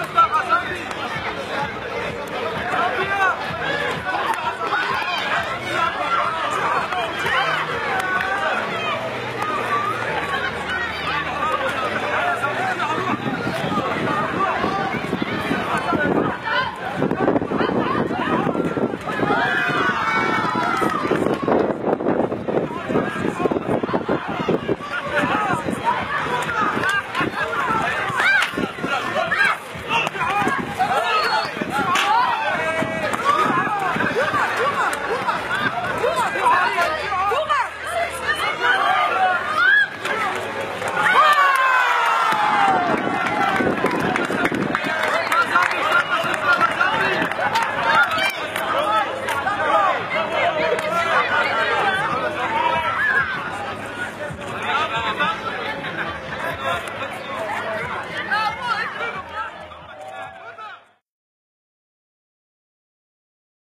الطاقة